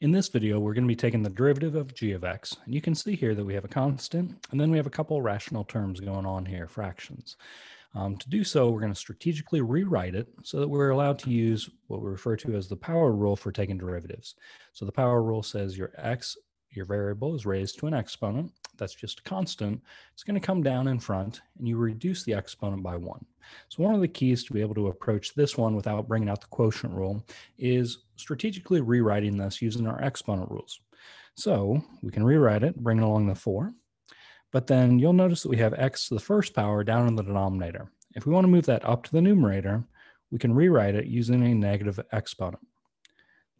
In this video, we're going to be taking the derivative of g of x. And you can see here that we have a constant, and then we have a couple rational terms going on here, fractions. Um, to do so, we're going to strategically rewrite it so that we're allowed to use what we refer to as the power rule for taking derivatives. So the power rule says your x, your variable is raised to an exponent. That's just a constant. It's going to come down in front, and you reduce the exponent by one. So one of the keys to be able to approach this one without bringing out the quotient rule is strategically rewriting this using our exponent rules. So we can rewrite it, bring along the 4, but then you'll notice that we have x to the first power down in the denominator. If we want to move that up to the numerator, we can rewrite it using a negative exponent.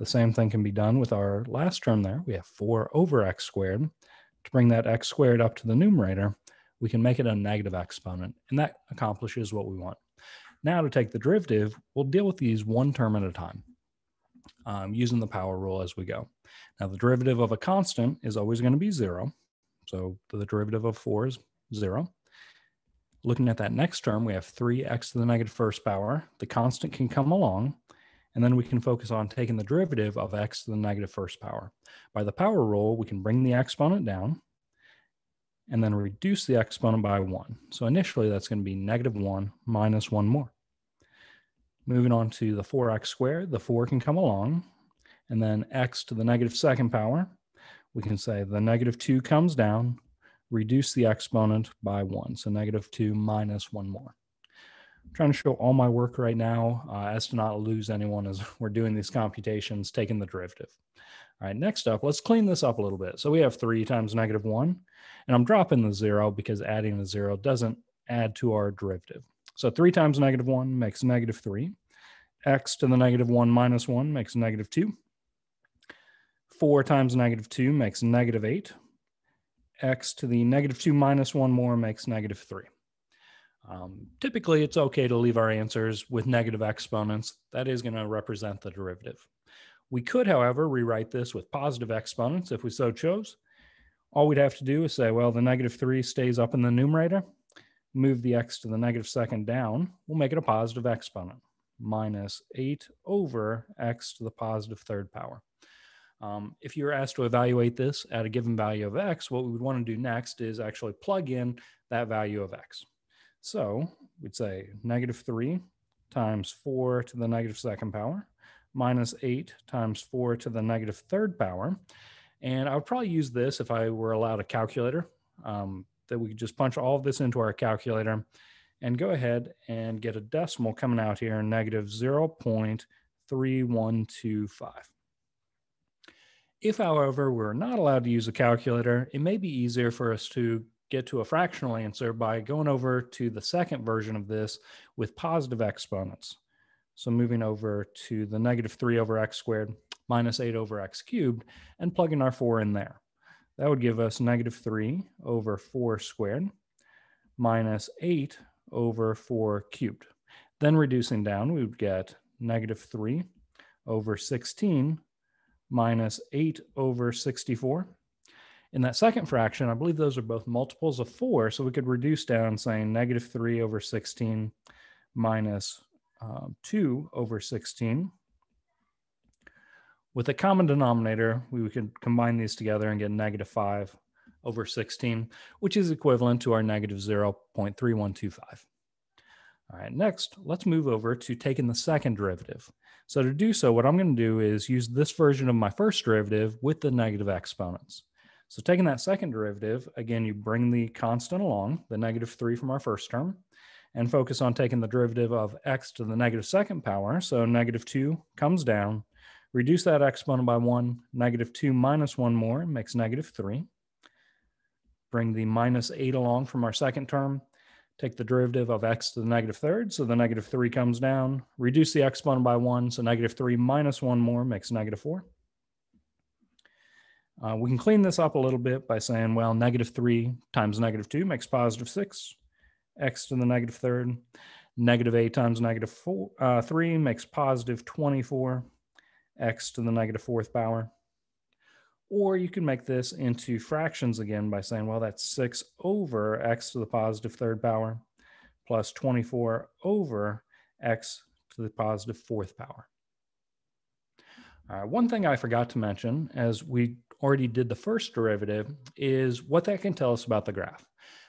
The same thing can be done with our last term there. We have 4 over x squared. To bring that x squared up to the numerator, we can make it a negative exponent, and that accomplishes what we want. Now to take the derivative, we'll deal with these one term at a time um, using the power rule as we go. Now the derivative of a constant is always going to be zero. So the derivative of four is zero. Looking at that next term, we have 3x to the negative first power. The constant can come along, and then we can focus on taking the derivative of x to the negative first power. By the power rule, we can bring the exponent down, and then reduce the exponent by 1. So initially, that's going to be negative 1 minus 1 more. Moving on to the 4x squared, the 4 can come along, and then x to the negative second power, we can say the negative 2 comes down, reduce the exponent by 1. So negative 2 minus 1 more. Trying to show all my work right now uh, as to not lose anyone as we're doing these computations, taking the derivative. All right, next up, let's clean this up a little bit. So we have 3 times negative 1. And I'm dropping the zero because adding the zero doesn't add to our derivative. So 3 times negative 1 makes negative 3. x to the negative 1 minus 1 makes negative 2. 4 times negative 2 makes negative 8. x to the negative 2 minus 1 more makes negative 3. Um, typically, it's okay to leave our answers with negative exponents. That is going to represent the derivative. We could, however, rewrite this with positive exponents if we so chose. All we'd have to do is say, well, the negative 3 stays up in the numerator. Move the x to the negative second down. We'll make it a positive exponent, minus 8 over x to the positive third power. Um, if you were asked to evaluate this at a given value of x, what we would want to do next is actually plug in that value of x. So we'd say negative 3 times 4 to the negative second power minus 8 times 4 to the negative third power. And I would probably use this if I were allowed a calculator, um, that we could just punch all of this into our calculator and go ahead and get a decimal coming out here, negative 0.3125. If, however, we're not allowed to use a calculator, it may be easier for us to get to a fractional answer by going over to the second version of this with positive exponents. So moving over to the negative 3 over x squared minus 8 over x cubed and plugging our 4 in there. That would give us negative 3 over 4 squared minus 8 over 4 cubed. Then reducing down, we would get negative 3 over 16 minus 8 over 64. In that second fraction, I believe those are both multiples of 4, so we could reduce down saying negative 3 over 16 minus uh, 2 over 16 with a common denominator, we could combine these together and get negative 5 over 16, which is equivalent to our negative 0.3125. All right, next, let's move over to taking the second derivative. So to do so, what I'm going to do is use this version of my first derivative with the negative exponents. So taking that second derivative, again, you bring the constant along, the negative 3 from our first term, and focus on taking the derivative of x to the negative second power. So negative 2 comes down, Reduce that exponent by 1. Negative 2 minus 1 more makes negative 3. Bring the minus 8 along from our second term. Take the derivative of x to the negative third, so the negative 3 comes down. Reduce the exponent by 1, so negative 3 minus 1 more makes negative 4. Uh, we can clean this up a little bit by saying, well, negative 3 times negative 2 makes positive 6. x to the negative third. Negative 8 times negative four, uh, 3 makes positive 24 x to the negative fourth power. Or you can make this into fractions again by saying, well, that's 6 over x to the positive third power plus 24 over x to the positive fourth power. Right, one thing I forgot to mention as we already did the first derivative is what that can tell us about the graph.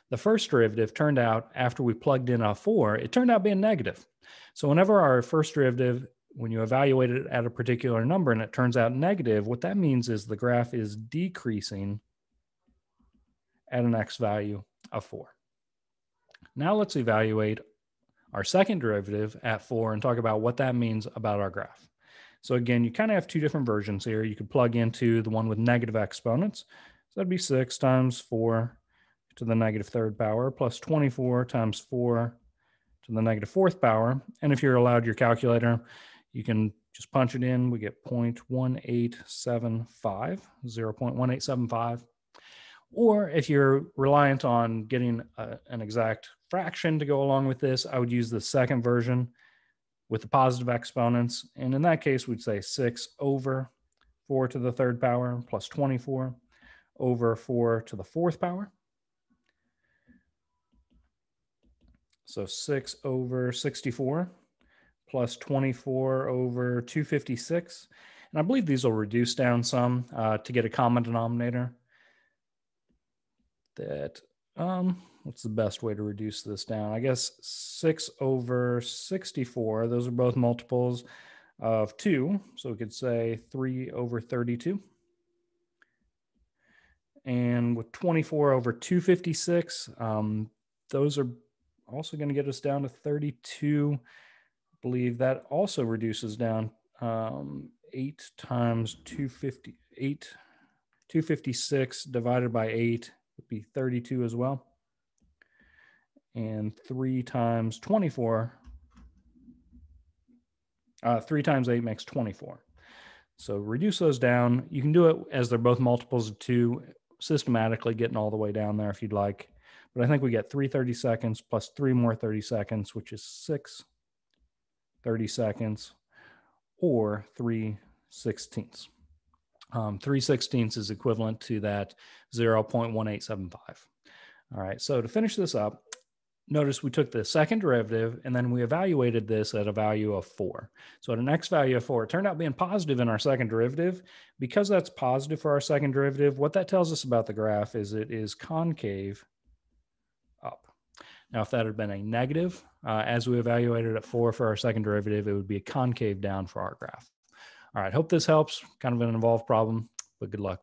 The first derivative turned out after we plugged in a four, it turned out being negative. So whenever our first derivative, when you evaluate it at a particular number and it turns out negative, what that means is the graph is decreasing at an x value of four. Now let's evaluate our second derivative at four and talk about what that means about our graph. So again, you kind of have two different versions here. You could plug into the one with negative exponents. So that'd be six times four to the negative third power plus 24 times four to the negative fourth power. And if you're allowed your calculator, you can just punch it in. We get 0.1875, 0.1875. Or if you're reliant on getting a, an exact fraction to go along with this, I would use the second version with the positive exponents. And in that case, we'd say 6 over 4 to the third power plus 24 over 4 to the fourth power. So 6 over 64 plus 24 over 256. And I believe these will reduce down some uh, to get a common denominator that um what's the best way to reduce this down? I guess 6 over 64 those are both multiples of 2 so we could say 3 over 32 and with 24 over 256 um, those are also going to get us down to 32 I believe that also reduces down um, 8 times 258, 256 divided by 8 would be 32 as well. And 3 times 24, uh, 3 times 8 makes 24. So reduce those down. You can do it as they're both multiples of 2, systematically getting all the way down there if you'd like. But I think we get 3 30 seconds plus 3 more 30 seconds, which is 6 30 seconds or 3 sixteenths. Um, 3 sixteenths is equivalent to that 0.1875. All right, so to finish this up, notice we took the second derivative and then we evaluated this at a value of 4. So at an x value of 4, it turned out being positive in our second derivative. Because that's positive for our second derivative, what that tells us about the graph is it is concave up. Now, if that had been a negative, uh, as we evaluated at 4 for our second derivative, it would be a concave down for our graph. All right, hope this helps. Kind of an involved problem, but good luck.